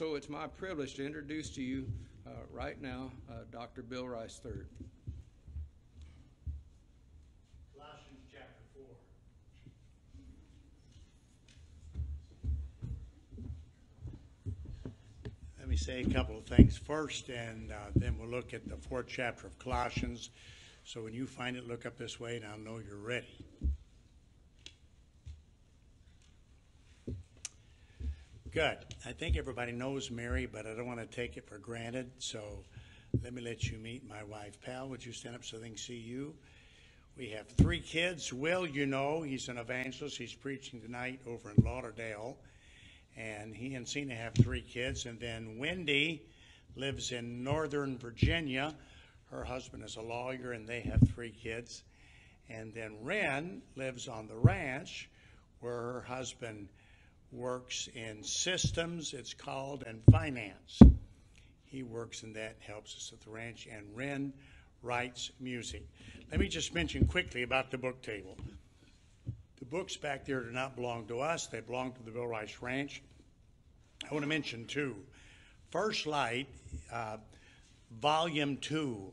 So it's my privilege to introduce to you uh, right now uh, Dr. Bill Rice III. Colossians chapter four. Let me say a couple of things first, and uh, then we'll look at the fourth chapter of Colossians. So when you find it, look up this way, and I'll know you're ready. Good. I think everybody knows Mary, but I don't want to take it for granted. So let me let you meet my wife, Pal. Would you stand up so they can see you? We have three kids. Will, you know, he's an evangelist. He's preaching tonight over in Lauderdale. And he and Cena have three kids. And then Wendy lives in Northern Virginia. Her husband is a lawyer, and they have three kids. And then Ren lives on the ranch where her husband works in systems, it's called, and finance. He works in that, helps us at the ranch, and Ren writes music. Let me just mention quickly about the book table. The books back there do not belong to us, they belong to the Bill Rice Ranch. I want to mention two. First Light, uh, Volume 2.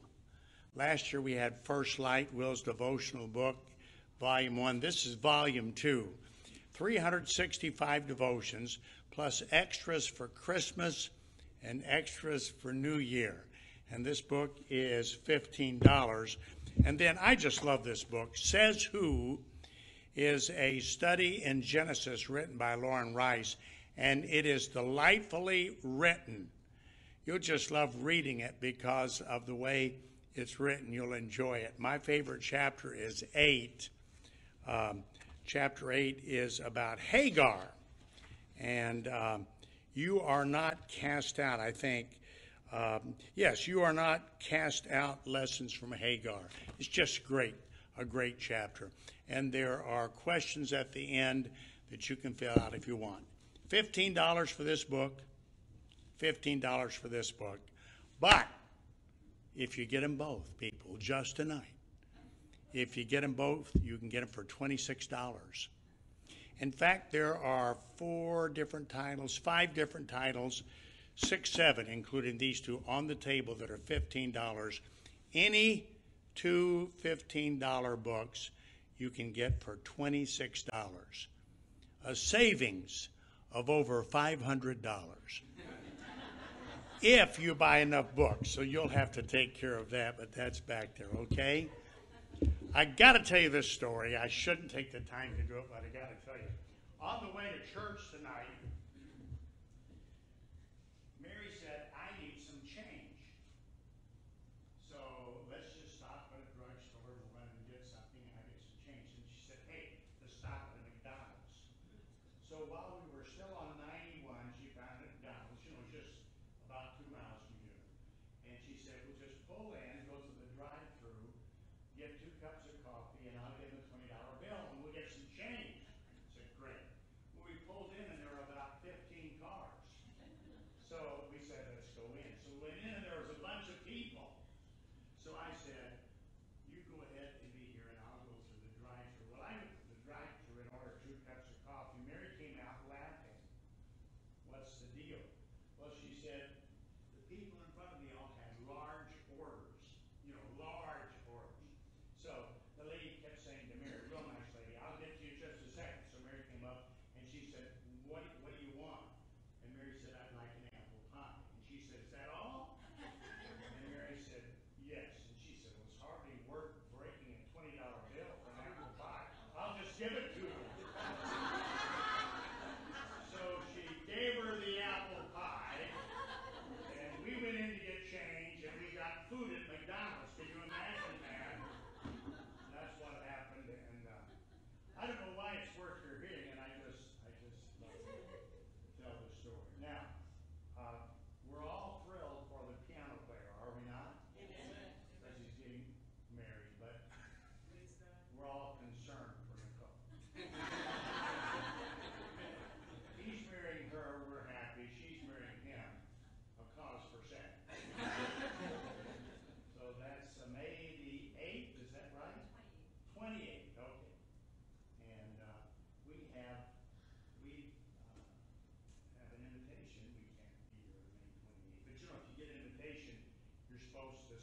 Last year we had First Light, Will's devotional book, Volume 1. This is Volume 2. 365 devotions, plus extras for Christmas and extras for New Year. And this book is $15. And then I just love this book. Says Who is a study in Genesis written by Lauren Rice, and it is delightfully written. You'll just love reading it because of the way it's written. You'll enjoy it. My favorite chapter is 8. Um, chapter 8 is about Hagar. And um, you are not cast out, I think. Um, yes, you are not cast out lessons from Hagar. It's just great, a great chapter. And there are questions at the end that you can fill out if you want. $15 for this book, $15 for this book. But if you get them both, people, just tonight, if you get them both, you can get them for $26. In fact, there are four different titles, five different titles, six, seven, including these two, on the table that are $15. Any two $15 books you can get for $26. A savings of over $500 if you buy enough books. So you'll have to take care of that, but that's back there, okay? I got to tell you this story. I shouldn't take the time to do it, but I got to tell you. On the way to church tonight,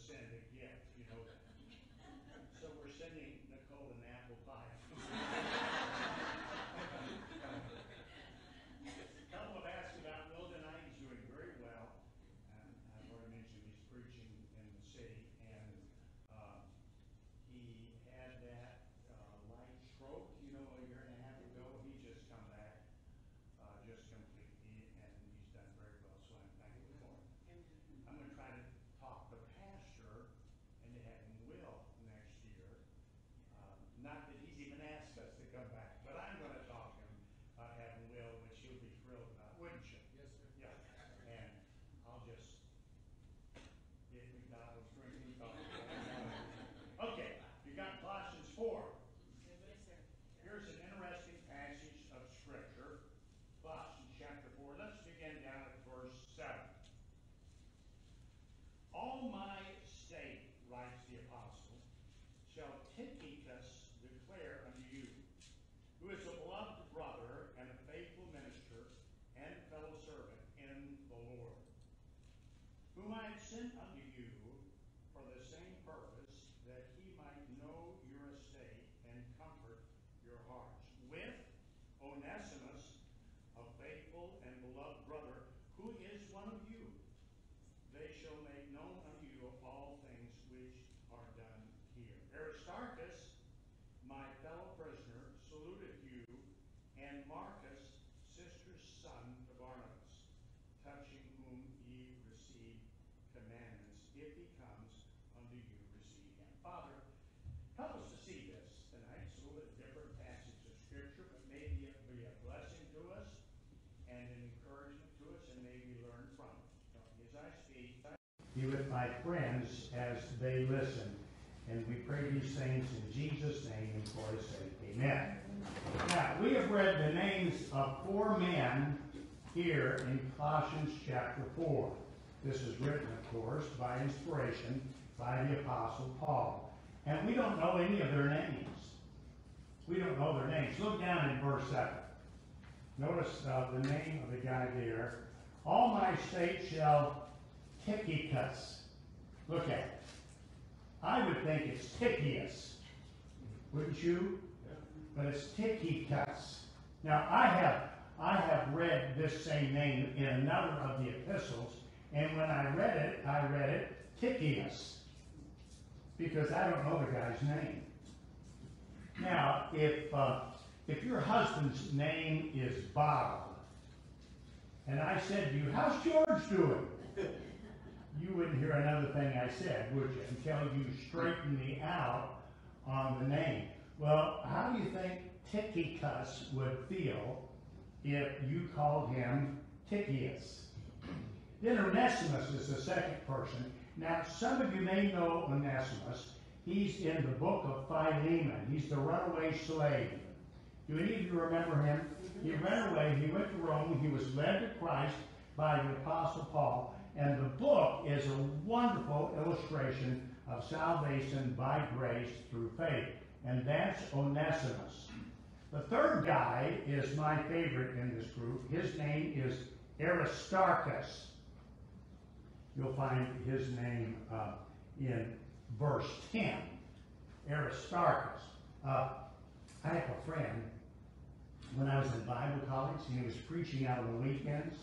supposed to send a gift, you know that. So we're sending Nicole an apple pie. Couple have asked about Will tonight, he's doing very well. Um, I've already mentioned he's preaching in the city, and, um, he had that, uh, light stroke, you know, a year and a half ago, he just come back, uh, just completely, and he's done very well, so I'm thankful for him. I'm gonna try to talk the pastor into having Will next year. Um, Not that he's even asked us to come back, but I'm gonna talk him about having Will, which he'll be thrilled about, wouldn't you? Yes, sir. Yeah, and I'll just get McDonald's drinking coffee. Okay, you got Colossians four. Here's an interesting passage of scripture, Colossians chapter four. Let's begin down at verse seven. All my state, writes the apostle, shall Tychicus declare unto you, who is a beloved brother and a faithful minister and fellow servant in the Lord, whom I have sent unto you for the same purpose, that he might know your estate and comfort your hearts, with Onesimus, a faithful and beloved brother, who is one of you. They shall make known unto you all things which are done here. Aristarchus, my fellow prisoner, saluteth you, and Marcus, sister's son to Barnabas, touching whom ye receive commandments. If he comes unto you, receive him. Father, help us to see this tonight. It's a little bit different passage of scripture, but maybe it will be a blessing to us and an encouragement to us, and maybe learn from it. As I speak, be with my friends as they listen. And we pray these things in Jesus' name and for his sake. Amen. Now, we have read the names of four men here in Colossians chapter 4. This is written, of course, by inspiration by the Apostle Paul. And we don't know any of their names. We don't know their names. Look down in verse 7. Notice uh, the name of the guy there. All my state shall Tychicus. Look at it. I would think it's Tychius, wouldn't you? But it's Tychicus. Now I have I have read this same name in another of the epistles, and when I read it, I read it Tychius because I don't know the guy's name. Now, if uh, if your husband's name is Bob, and I said to you, "How's George doing?" you wouldn't hear another thing I said, would you? Until you straightened me out on the name. Well, how do you think Tychicus would feel if you called him Tychius? Then Onesimus is the second person. Now, some of you may know Onesimus. He's in the book of Philemon. He's the runaway slave. Do any of you remember him? He mm-hmm. ran away. He went to Rome. He was led to Christ by the Apostle Paul. And the book is a wonderful illustration of salvation by grace through faith. And that's Onesimus. The third guy is my favorite in this group. His name is Aristarchus. You'll find his name uh, in verse 10. Aristarchus. Uh, I have a friend when I was in Bible college, he was preaching out on the weekends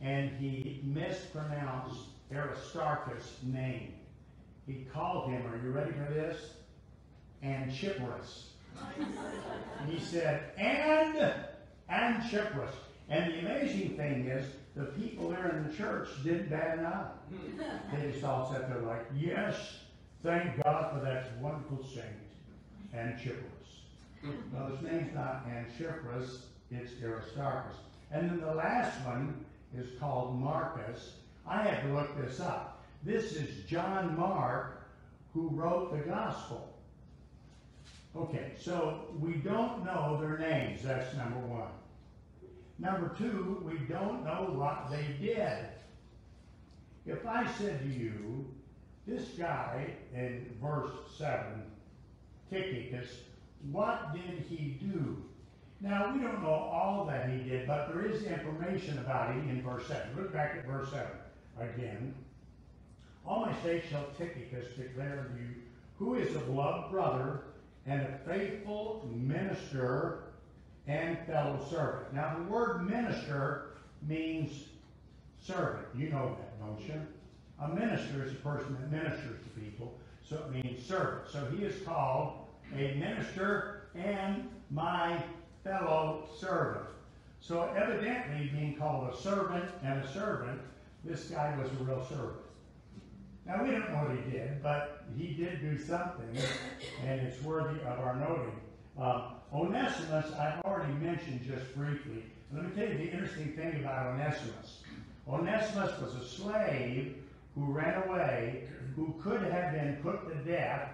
and he mispronounced Aristarchus' name. He called him, are you ready for this? And Antipyrus. he said, and and Antipyrus. And the amazing thing is, the people there in the church didn't bat an eye. Hmm. They just all sat there like, yes, thank God for that wonderful saint, Antipyrus. Hmm. well, his name's not Antipyrus, it's Aristarchus. And then the last one is called Marcus. I had to look this up. This is John Mark who wrote the gospel. Okay, so we don't know their names. That's number one. Number two, we don't know what they did. If I said to you, this guy in verse 7, Tychicus, what did he do? Now, we don't know all that he did, but there is information about him in verse 7. Look back at verse 7 again. All my state shall Tychicus declare to you, who is a beloved brother and a faithful minister and fellow servant. Now, the word minister means servant. You know that, don't you? A minister is a person that ministers to people, so it means servant. So he is called a minister and my fellow servant. So evidently, being called a servant and a servant, this guy was a real servant. Now, we don't know what he did, but he did do something, and it's worthy of our noting. Uh, Onesimus, I've already mentioned just briefly. Let me tell you the interesting thing about Onesimus. Onesimus was a slave who ran away, who could have been put to death.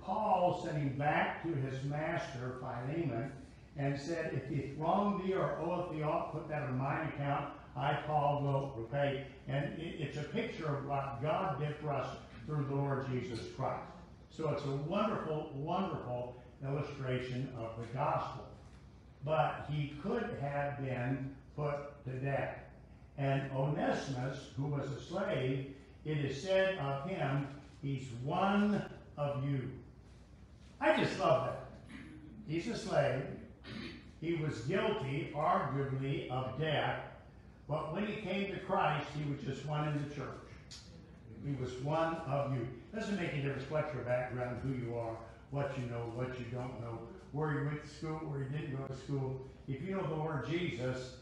Paul sent him back to his master, Philemon, and said, If he wronged thee or oweth thee aught, put that on mine account. I, Paul, will repay. And it's a picture of what God did for us through the Lord Jesus Christ. So it's a wonderful, wonderful illustration of the gospel. But he could have been put to death. And Onesimus, who was a slave, it is said of him, he's one of you. I just love that. He's a slave. He was guilty, arguably, of death but when he came to Christ, he was just one in the church. He was one of you. Doesn't make any difference what your background, who you are, what you know, what you don't know, where you went to school, where you didn't go to school. If you know the Lord Jesus,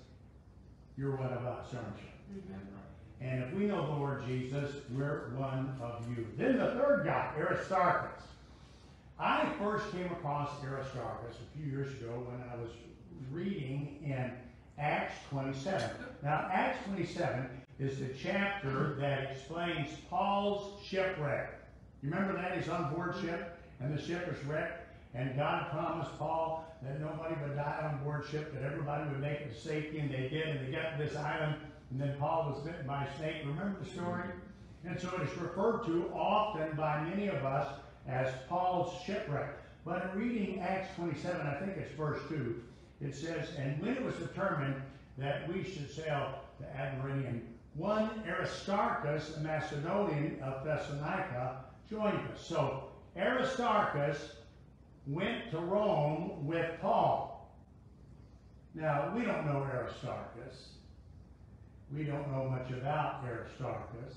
you're one of us, aren't you? Mm-hmm. And if we know the Lord Jesus, we're one of you. Then the third guy, Aristarchus. I first came across Aristarchus a few years ago when I was reading in Acts 27. Now, Acts 27 is the chapter that explains Paul's shipwreck. You remember that? He's on board ship, and the ship was wrecked, and God promised Paul that nobody would die on board ship, that everybody would make it to safety, and they did, and they got to this island, and then Paul was bitten by a snake. Remember the story? And so it is referred to often by many of us as Paul's shipwreck. But in reading Acts 27, I think it's verse 2, it says, And when it was determined that we should sail to Adramyttium, one Aristarchus, a Macedonian of Thessalonica, joined us. So Aristarchus went to Rome with Paul. Now, we don't know Aristarchus. We don't know much about Aristarchus,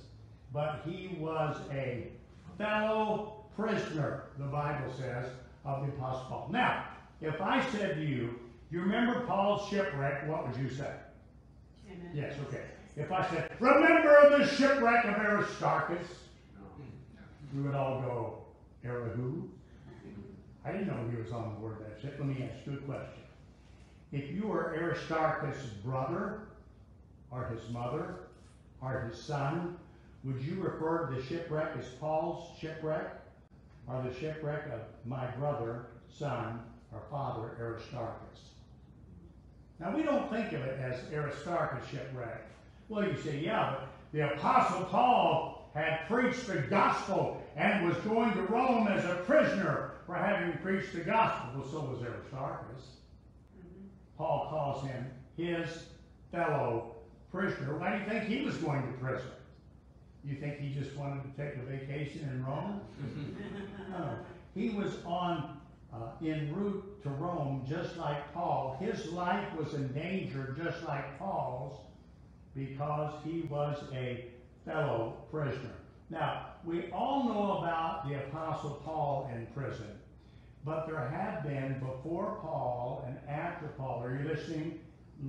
but he was a fellow prisoner, the Bible says, of the Apostle Paul. Now, if I said to you, you remember Paul's shipwreck, what would you say? Amen. Yes, okay. If I said, remember the shipwreck of Aristarchus, we would all go, Arahu? I didn't know he was on board that ship. Let me ask you a question. If you were Aristarchus' brother, or his mother, or his son, would you refer to the shipwreck as Paul's shipwreck, or the shipwreck of my brother, son, or father, Aristarchus? Now, we don't think of it as Aristarchus shipwreck. Well, you say, yeah, but the Apostle Paul had preached the gospel and was going to Rome as a prisoner for having preached the gospel. Well, so was Aristarchus. Paul calls him his fellow prisoner. Why do you think he was going to prison? You think he just wanted to take a vacation in Rome? no. He was on uh, en route to Rome, just like Paul. His life was in danger, just like Paul's, because he was a fellow prisoner. Now, we all know about the Apostle Paul in prison, but there have been before Paul and after Paul, are you listening?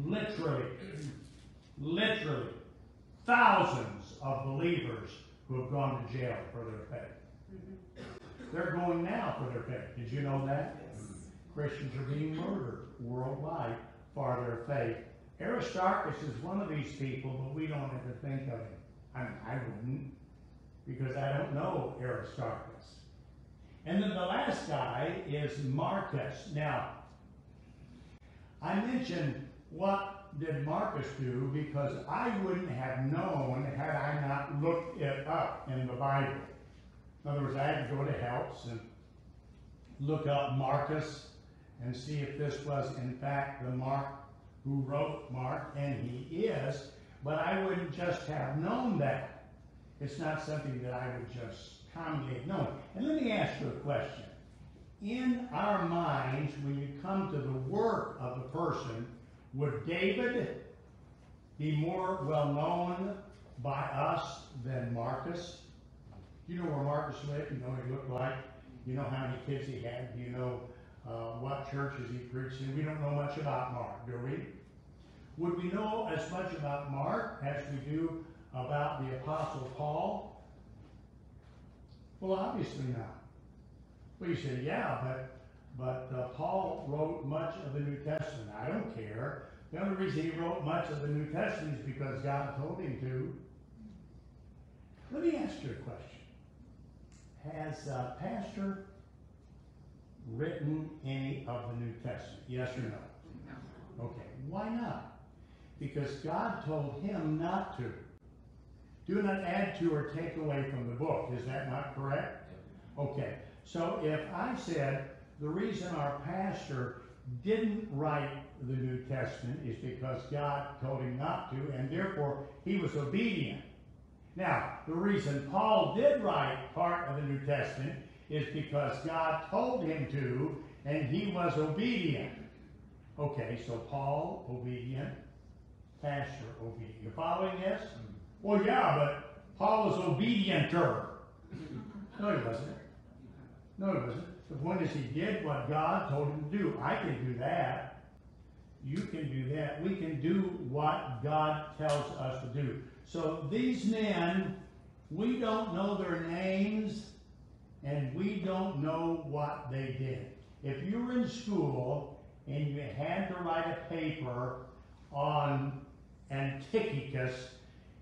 Literally, literally, thousands of believers who have gone to jail for their faith. They're going now for their faith. Did you know that? Christians are being murdered worldwide for their faith. Aristarchus is one of these people, but we don't ever think of him. I, mean, I wouldn't, because I don't know Aristarchus. And then the last guy is Marcus. Now, I mentioned what did Marcus do because I wouldn't have known had I not looked it up in the Bible. In other words, I had to go to Helps and look up Marcus and see if this was in fact the Mark who wrote Mark, and he is, but I wouldn't just have known that It's not something that I would just calmly ignore. And let me ask you a question. In our minds, when you come to the work of a person, would David be more well known by us than Marcus? You know where Marcus lived? You know what he looked like? You know how many kids he had? You know uh, what churches he preached in? We don't know much about Mark, do we? Would we know as much about Mark as we do about the Apostle Paul? Well, obviously not. Well, you say, yeah, but but uh, Paul wrote much of the New Testament. I don't care. The only reason he wrote much of the New Testament is because God told him to. Let me ask you a question. Has uh, Pastor written any of the New Testament? Yes or no? Okay. Why not? Because God told him not to. Do not add to or take away from the book. Is that not correct? Okay. So if I said the reason our pastor didn't write the New Testament is because God told him not to, and therefore he was obedient. Now, the reason Paul did write part of the New Testament is because God told him to, and he was obedient. Okay, so Paul, obedient, pastor, obedient. You following this? Well, yeah, but Paul was obedienter. No, he wasn't. No, he wasn't. The point is, he did what God told him to do. I can do that. You can do that. We can do what God tells us to do. So these men, we don't know their names and we don't know what they did. If you were in school and you had to write a paper on Antiochus,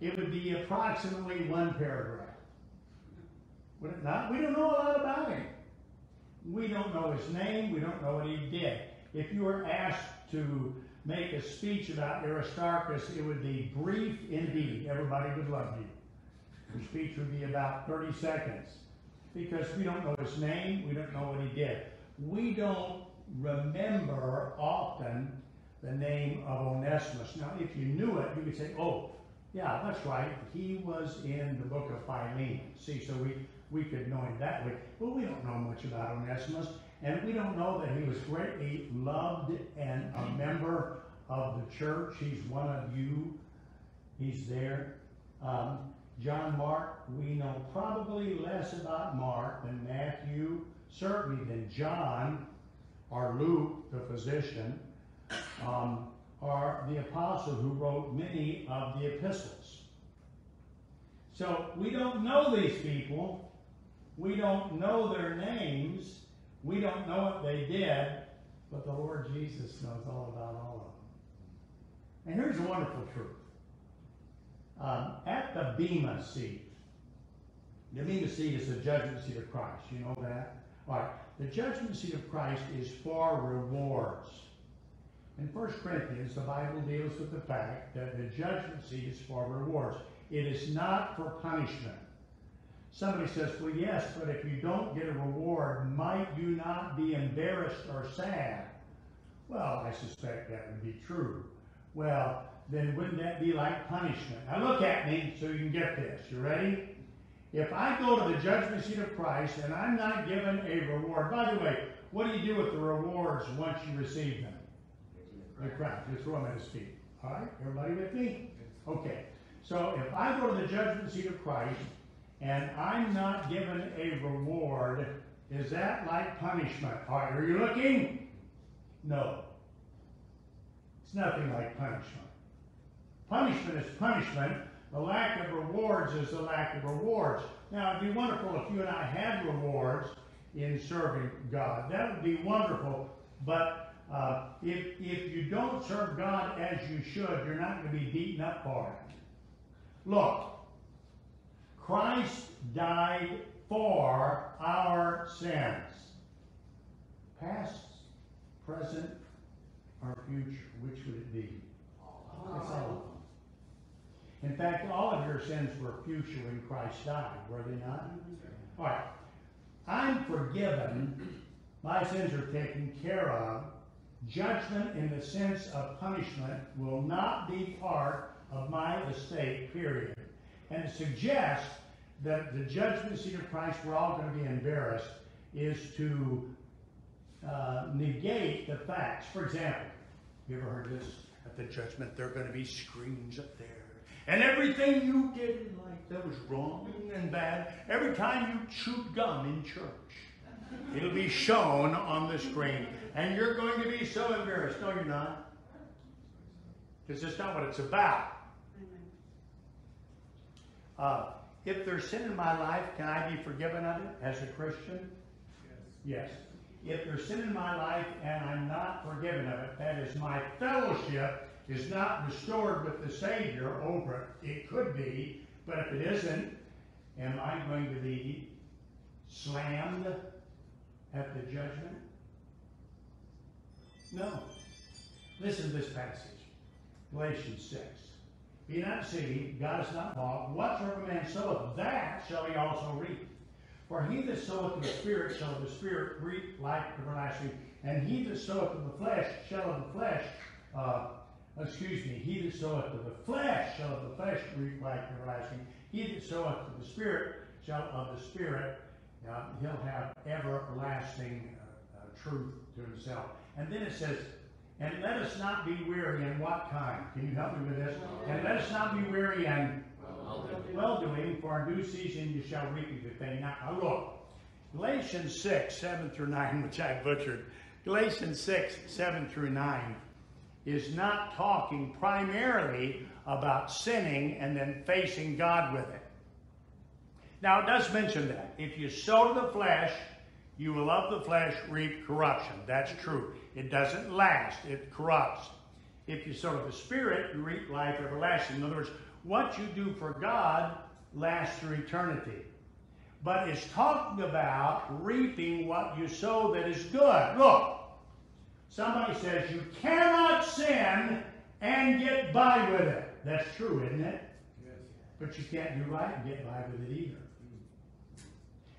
it would be approximately one paragraph. Would it not? We don't know a lot about him. We don't know his name. We don't know what he did. If you were asked to make a speech about Aristarchus, it would be brief indeed. Everybody would love you. Your speech would be about 30 seconds because we don't know his name. We don't know what he did. We don't remember often the name of Onesimus. Now, if you knew it, you could say, oh, yeah, that's right. He was in the book of Philemon. See, so we, we could know him that way. But we don't know much about Onesimus. And we don't know that he was greatly loved and a member of the church. He's one of you. He's there. Um, John Mark, we know probably less about Mark than Matthew, certainly than John or Luke, the physician, um, or the apostle who wrote many of the epistles. So we don't know these people. We don't know their names. We don't know what they did, but the Lord Jesus knows all about all of them. And here's a wonderful truth. Um, at the Bema seat, the Bema seat is the judgment seat of Christ. You know that? All right. The judgment seat of Christ is for rewards. In 1 Corinthians, the Bible deals with the fact that the judgment seat is for rewards. It is not for punishment. Somebody says, well, yes, but if you don't get a reward, might you not be embarrassed or sad? Well, I suspect that would be true. Well, then wouldn't that be like punishment? Now look at me so you can get this. You ready? If I go to the judgment seat of Christ and I'm not given a reward, by the way, what do you do with the rewards once you receive them? The crown. You throw them at his feet. All right? Everybody with me? Okay. So if I go to the judgment seat of Christ and I'm not given a reward, is that like punishment? All right, are you looking? No. It's nothing like punishment. Punishment is punishment. The lack of rewards is the lack of rewards. Now, it'd be wonderful if you and I had rewards in serving God. That would be wonderful. But uh, if, if you don't serve God as you should, you're not going to be beaten up for it. Look, Christ died for our sins. Past, present, or future. Which would it be? It's all of them. In fact, all of your sins were future when Christ died, were they not? All right. I'm forgiven. My sins are taken care of. Judgment in the sense of punishment will not be part of my estate, period. And it suggests that the judgment seat of Christ, we're all going to be embarrassed, is to uh, negate the facts. For example, you ever heard this? At the judgment, there are going to be screens up there. And everything you did in life that was wrong and bad, every time you chewed gum in church, it'll be shown on the screen. And you're going to be so embarrassed. No, you're not. Because that's not what it's about. Uh, if there's sin in my life, can I be forgiven of it as a Christian? Yes. If there's sin in my life and I'm not forgiven of it, that is my fellowship is not restored with the Savior over it. It could be, but if it isn't, am I going to be slammed at the judgment? No. Listen to this passage. Galatians 6. Be not deceived, God is not mocked. Whatsoever man soweth, that shall he also reap. For he that soweth to the Spirit shall of the Spirit reap life everlasting. And he that soweth to the flesh shall of the flesh, uh, excuse me, he that soweth to the flesh shall of the flesh reap life everlasting. He that soweth to the Spirit shall of the Spirit, uh, he'll have everlasting uh, uh, truth to himself. And then it says, and let us not be weary in what kind? Can you help me with this? And let us not be weary in well doing, for in due season you shall reap if you faint not. Now look, Galatians 6, 7 through 9, which I butchered. Galatians 6, 7 through 9 is not talking primarily about sinning and then facing God with it. Now it does mention that. If you sow to the flesh, you will of the flesh reap corruption. That's true. It doesn't last, it corrupts. If you sow to the Spirit, you reap life everlasting. In other words, what you do for God lasts through eternity. But it's talking about reaping what you sow that is good. Look, somebody says you cannot sin and get by with it. That's true, isn't it? Yes. But you can't do right and get by with it either.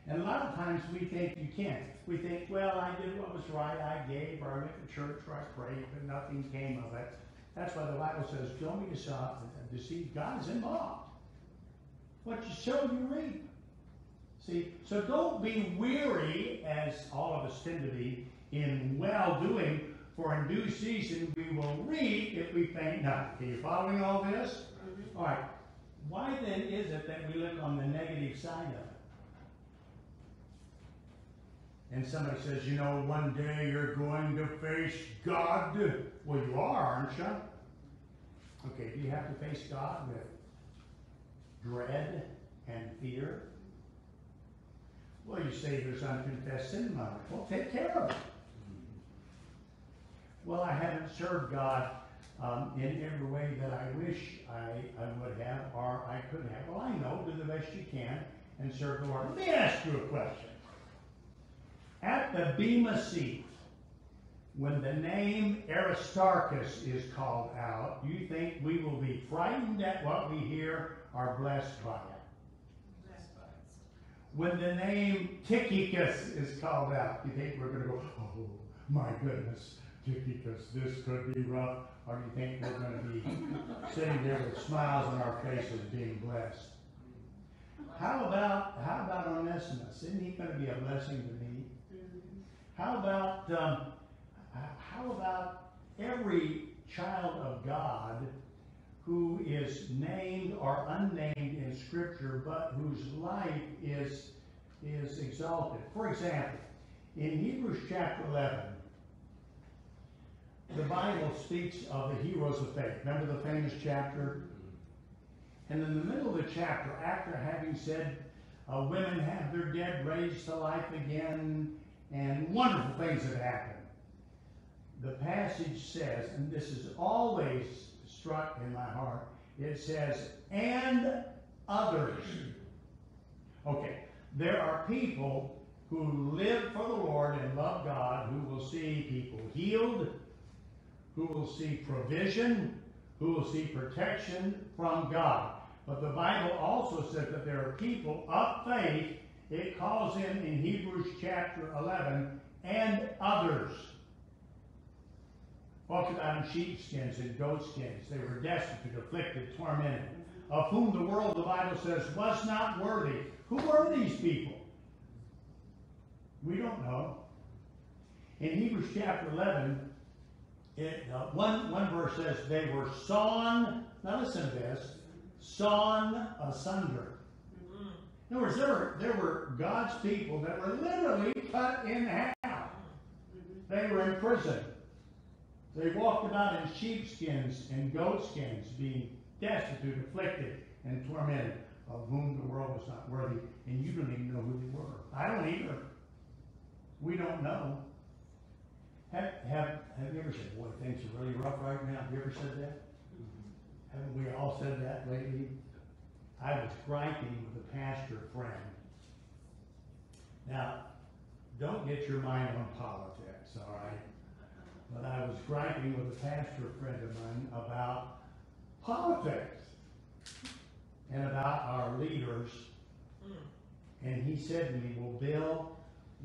And a lot of times we think you can't. We think, well, I did what was right, I gave, or I went to church, or I prayed, but nothing came of it. That's why the Bible says, don't be deceived. God is involved. What you sow, you reap. See, so don't be weary, as all of us tend to be, in well doing, for in due season we will reap if we faint not. Are you following all this? Mm-hmm. All right. Why then is it that we look on the negative side of it? And somebody says, you know, one day you're going to face God. Well, you are, aren't you? Okay, do you have to face God with dread and fear? Well, you say there's unconfessed sin in my life. Well, take care of it. Well, I haven't served God um, in every way that I wish I, I would have or I could have. Well, I know, do the best you can and serve the Lord. Let me ask you a question. At the Bema seat, when the name Aristarchus is called out, you think we will be frightened at what we hear or blessed by it? Blessed by it. When the name Tychicus is called out, you think we're going to go, oh my goodness, Tychicus, this could be rough, or do you think we're going to be sitting there with smiles on our faces being blessed? How about how about Onesimus? Isn't he going to be a blessing to me? How about um, how about every child of God who is named or unnamed in Scripture, but whose life is is exalted? For example, in Hebrews chapter 11, the Bible speaks of the heroes of faith. Remember the famous chapter? And in the middle of the chapter, after having said, uh, women have their dead raised to life again, and wonderful things have happened. The passage says, and this has always struck in my heart, it says, and others. Okay, there are people who live for the Lord and love God, who will see people healed, who will see provision, who will see protection from God. But the Bible also says that there are people of faith it calls him in Hebrews chapter 11, and others. Walked in sheepskins and goatskins. They were destitute, afflicted, tormented. of whom the world, the Bible says, was not worthy. Who were these people? We don't know. In Hebrews chapter 11, it, uh, one, one verse says they were sawn, now listen to this, sawn asunder. In other words, there were, there were God's people that were literally cut in half. They were in prison. They walked about in sheepskins and goatskins, being destitute, afflicted, and tormented, of whom the world was not worthy. And you don't even know who they were. I don't either. We don't know. Have, have, have you ever said, boy, things are really rough right now? Have you ever said that? Haven't we all said that lately? I was griping with a pastor friend. Now, don't get your mind on politics, all right? But I was griping with a pastor friend of mine about politics and about our leaders. Hmm. And he said to me, Well, Bill,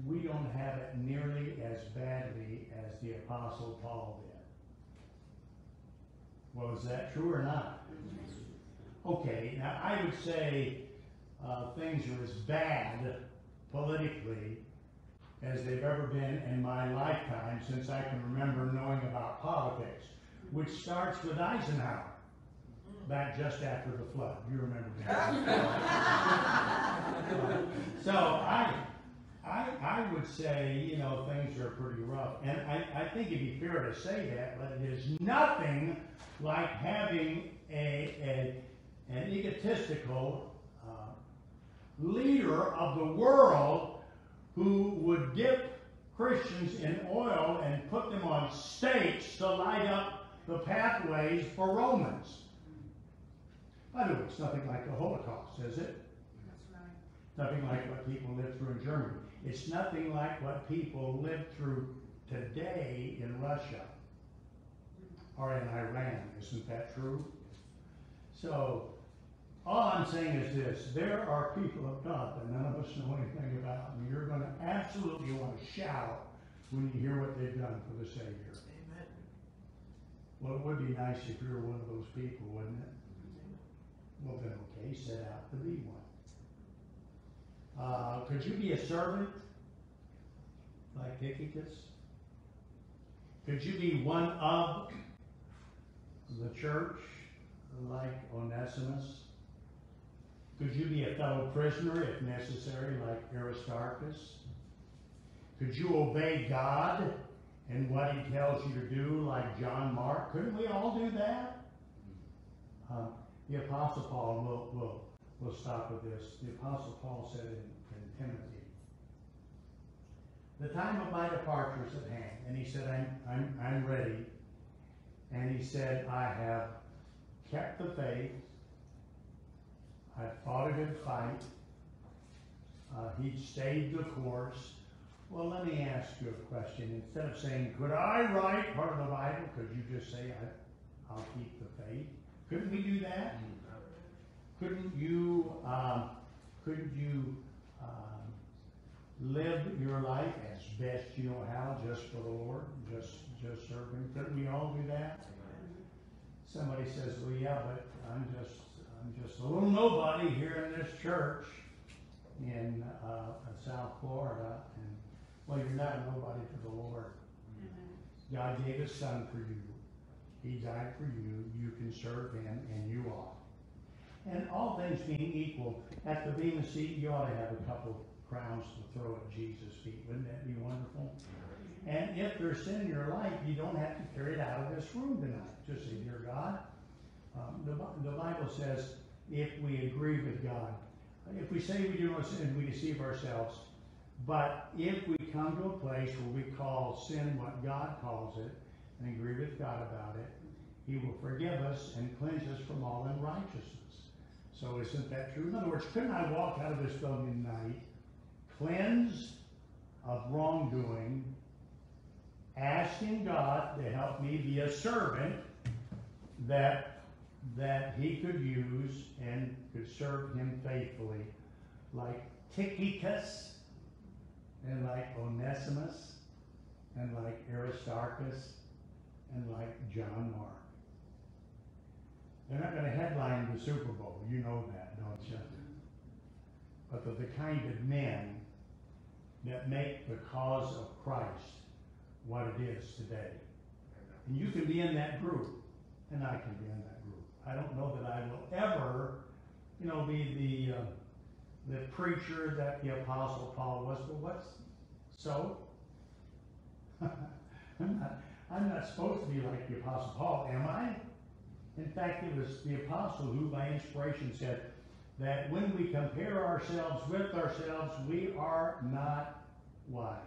we don't have it nearly as badly as the Apostle Paul did. Well, is that true or not? Okay, now I would say uh, things are as bad politically as they've ever been in my lifetime since I can remember knowing about politics, which starts with Eisenhower back just after the flood. You remember that? so I, I, I would say, you know, things are pretty rough. And I, I think it'd be fair to say that, but it is nothing like having a, a an egotistical uh, leader of the world who would dip Christians in oil and put them on stakes to light up the pathways for Romans. By the way, it's nothing like the Holocaust, is it? That's right. Nothing like what people lived through in Germany. It's nothing like what people live through today in Russia or in Iran. Isn't that true? So, all I'm saying is this there are people of God that none of us know anything about, and you're going to absolutely want to shout when you hear what they've done for the Savior. Amen. Well, it would be nice if you were one of those people, wouldn't it? Well, then, okay, set out to be one. Uh, could you be a servant like Tychicus? Could you be one of the church like Onesimus? Could you be a fellow prisoner if necessary like Aristarchus? Could you obey God and what he tells you to do like John Mark? Couldn't we all do that? Uh, the Apostle Paul will, will, will stop with this. The Apostle Paul said in, in Timothy, the time of my departure is at hand. And he said, I'm, I'm, I'm ready. And he said, I have kept the faith. I've fought a good fight. Uh, he stayed the course. Well, let me ask you a question. Instead of saying, could I write part of the Bible, could you just say, I, I'll keep the faith? Couldn't we do that? Couldn't you, um, couldn't you um, live your life as best you know how, just for the Lord, just just serve Him? Couldn't we all do that? Somebody says, "Well, yeah, but I'm just I'm just a little nobody here in this church in uh, South Florida," and well, you're not a nobody to the Lord. God gave His Son for you. He died for you. You can serve Him, and you ought. And all things being equal, at the Bema seat, you ought to have a couple crowns to throw at Jesus' feet. Wouldn't that be wonderful? And if there's sin in your life, you don't have to carry it out of this room tonight. Just say, the, Bible says if we agree with God, if we say we do no sin, we deceive ourselves. But if we come to a place where we call sin what God calls it and agree with God about it, He will forgive us and cleanse us from all unrighteousness. So isn't that true? In other words, couldn't I walk out of this building tonight, cleansed of wrongdoing, asking God to help me be a servant that that He could use and could serve Him faithfully, like Tychicus, and like Onesimus, and like Aristarchus, and like John Mark. They're not gonna headline the Super Bowl, you know that, don't you? But they're the kind of men that make the cause of Christ what it is today. And you can be in that group, and I can be in that. I don't know that I will ever, you know, be the, uh, the preacher that the apostle Paul was, but what's, so? I'm not, I'm not supposed to be like the apostle Paul, am I? In fact, it was the apostle who by inspiration said that when we compare ourselves with ourselves, we are not wise.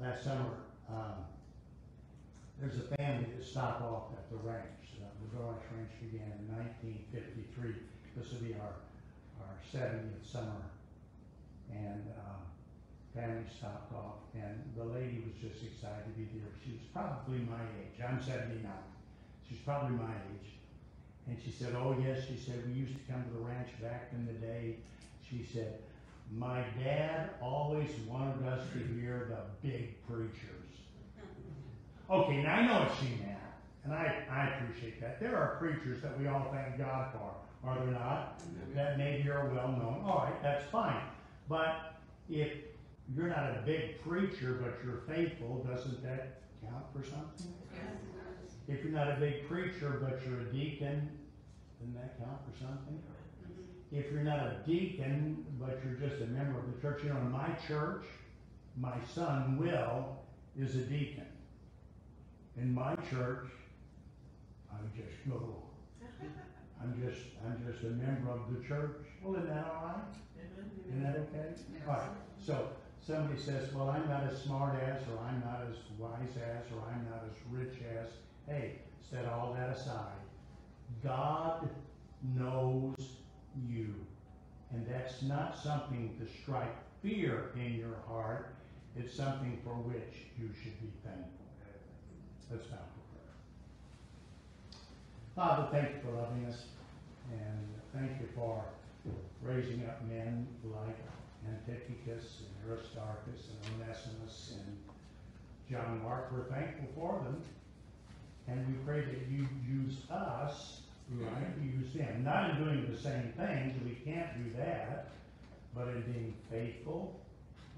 Last summer, um, there's a family that stopped off at the ranch. The Dulles Ranch began in 1953. This will be our, our 70th summer. And uh, family stopped off, and the lady was just excited to be there. She was probably my age. I'm 79. She's probably my age. And she said, Oh, yes, she said, we used to come to the ranch back in the day. She said, My dad always wanted us to hear the big preachers. Okay, now I know what she meant, and I, I appreciate that. There are preachers that we all thank God for, are there not? That maybe are well known. All right, that's fine. But if you're not a big preacher, but you're faithful, doesn't that count for something? If you're not a big preacher, but you're a deacon, doesn't that count for something? Mm-hmm. If you're not a deacon, but you're just a member of the church, you know, in my church, my son Will is a deacon. In my church, I'm just go. I'm just, I'm just a member of the church. Well, isn't that all right? Isn't that okay? All right, so somebody says, well, I'm not as smart as, or I'm not as wise as, or I'm not as rich as. Hey, set all that aside. God knows you. And that's not something to strike fear in your heart. It's something for which you should be thankful. Prayer. Father, thank you for loving us. And thank you for raising up men like Tychicus and Aristarchus and Onesimus and John Mark. We're thankful for them. And we pray that you use us, right? You use them. Not in doing the same things, we can't do that, but in being faithful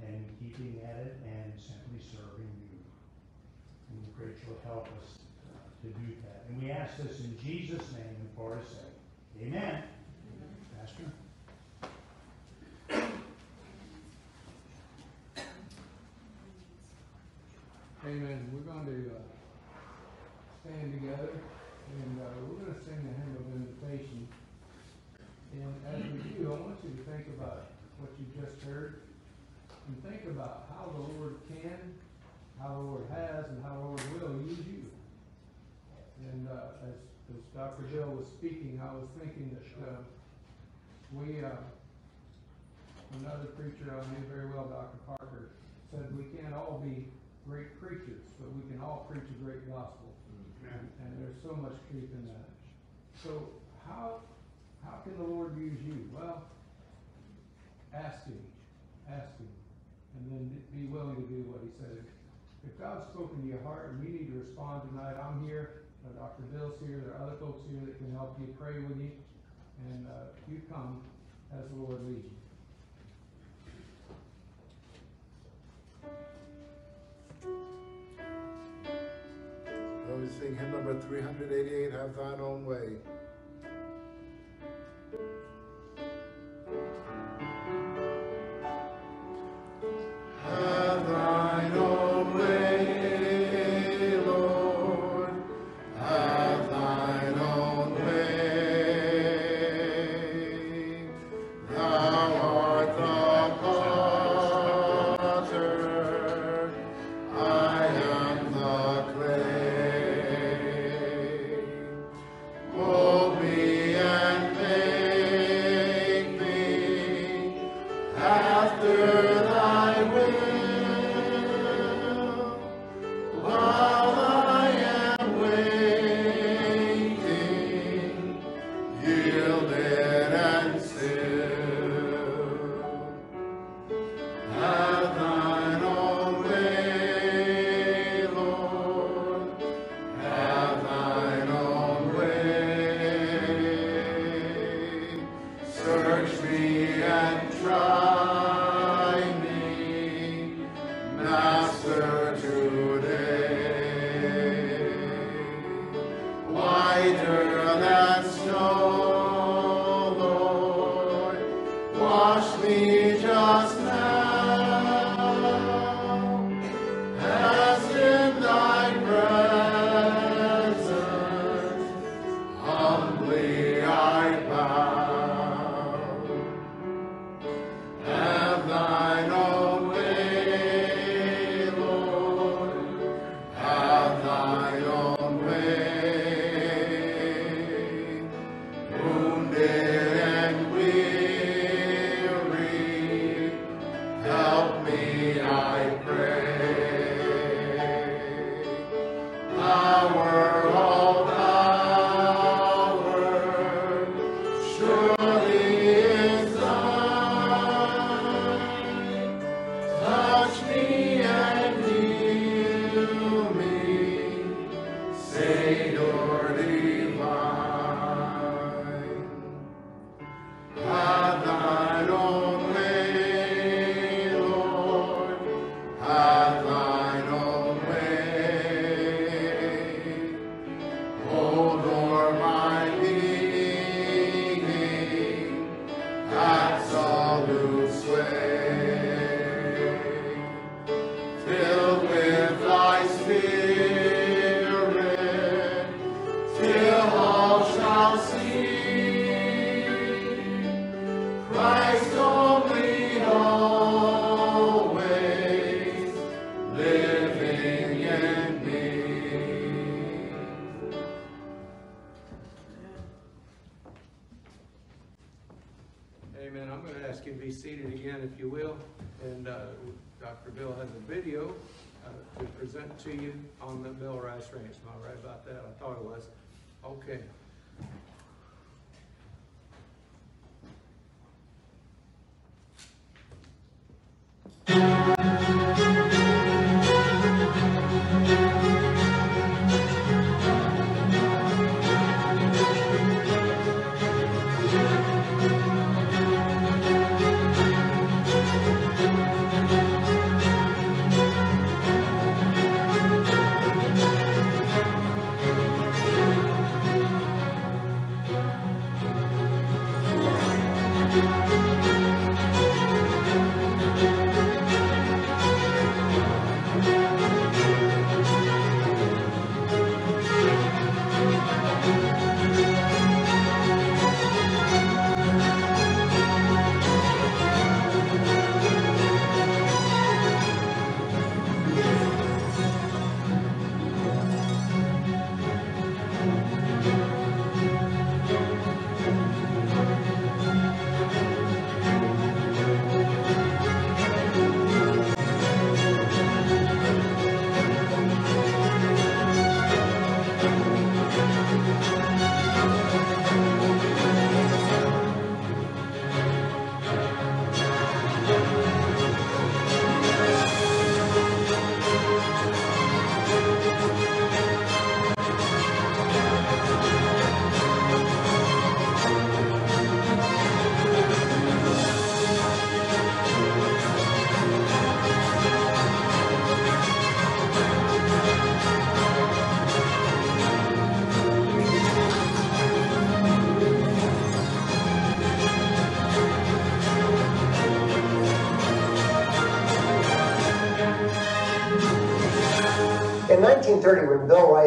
and keeping at it and simply serving you'll help us uh, to do that. And we ask this in Jesus' name and for his sake. Amen. Pastor? Amen. We're going to uh, stand together and uh, we're going to sing the hymn of invitation. And as we do, I want you to think about what you just heard and think about how the Lord can, how the Lord has, and how the Lord will use you. And uh, as, as Dr. Bill was speaking, I was thinking that uh, we, uh, another preacher I knew very well, Dr. Parker, said we can't all be great preachers, but we can all preach a great gospel. And, and there's so much truth in that. So how, how can the Lord use you? Well, ask Him, ask Him, and then be willing to do what He says. If God's spoken to your heart and you need to respond tonight, I'm here, uh, Dr. Bill's here, there are other folks here that can help you, pray with you, and uh, you come as the Lord leads you. We sing hymn number 388, Have Thine Own Way. Have me, I pray. On the Bill Rice Ranch. Am I right about that? I thought it was. Okay.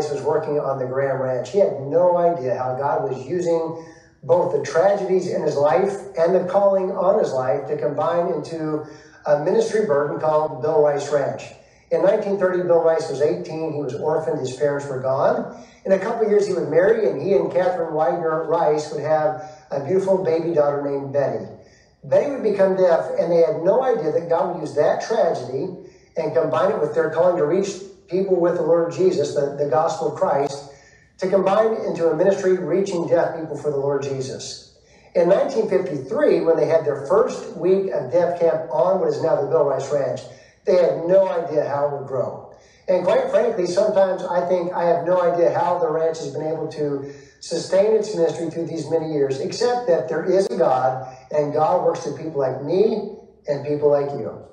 Was working on the Graham Ranch, he had no idea how God was using both the tragedies in his life and the calling on his life to combine into a ministry burden called Bill Rice Ranch. In 1930, Bill Rice was 18. He was orphaned. His parents were gone. In a couple years, he would marry, and he and Catherine Widener Rice would have a beautiful baby daughter named Betty. Betty would become deaf, and they had no idea that God would use that tragedy and combine it with their calling to reach people with the Lord Jesus, the, the gospel of Christ, to combine into a ministry reaching deaf people for the Lord Jesus. In 1953, when they had their first week of deaf camp on what is now the Bill Rice Ranch, they had no idea how it would grow. And quite frankly, sometimes I think I have no idea how the ranch has been able to sustain its ministry through these many years, except that there is a God, and God works through people like me and people like you.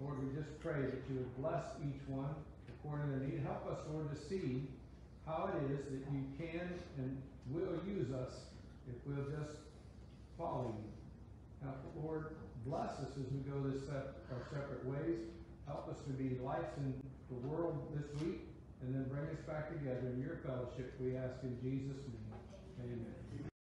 Lord, we just pray that you would bless each one according to need. Help us, Lord, to see how it is that you can and will use us if we'll just follow you. Now, Lord, bless us as we go this sep- our separate ways. Help us to be lights in the world this week, and then bring us back together in your fellowship, we ask in Jesus' name. Amen.